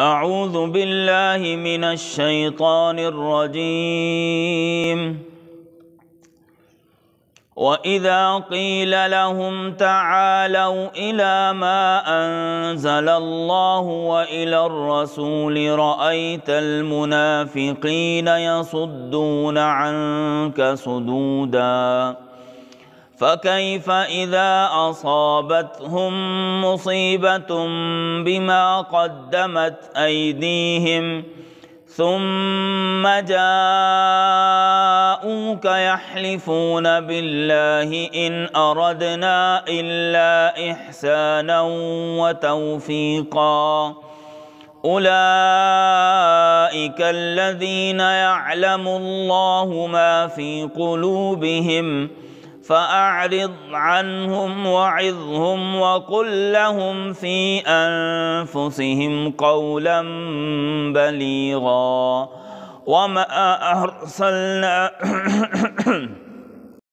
أعوذ بالله من الشيطان الرجيم. وإذا قيل لهم تعالوا إلى ما أنزل الله وإلى الرسول رأيت المنافقين يصدون عنك صدوداً فكيف إذا أصابتهم مصيبة بما قدمت أيديهم ثم جاءوك يحلفون بالله إن أردنا إلا إحسانا وتوفيقا أولئك الذين يعلم الله ما في قلوبهم ۖ فأعرض عنهم وعظهم وقل لهم في أنفسهم قولا بليغا. وما أرسلنا